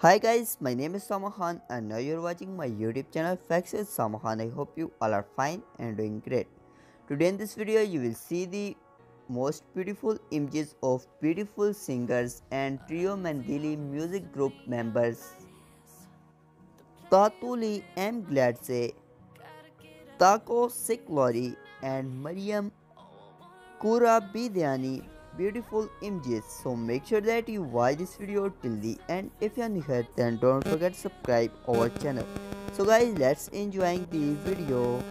Hi guys, my name is Usama Khan and now you're watching my YouTube channel Facts with Usama Khan. I hope you all are fine and doing great. Today in this video you will see the most beautiful images of beautiful singers and trio Mandili music group members. Tatuli M. Gladse, Tako Tsiklauri and Mariam Kurasbediani beautiful images. So make sure that you watch this video till the end. If you are new here then don't forget to subscribe our channel. So guys let's enjoy the video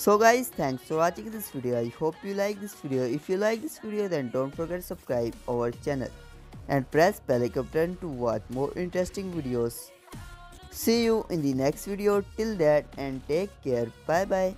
So guys, thanks for watching this video. I hope you like this video. If you like this video then don't forget to subscribe our channel and press bell icon to watch more interesting videos. See you in the next video till that and take care. Bye bye.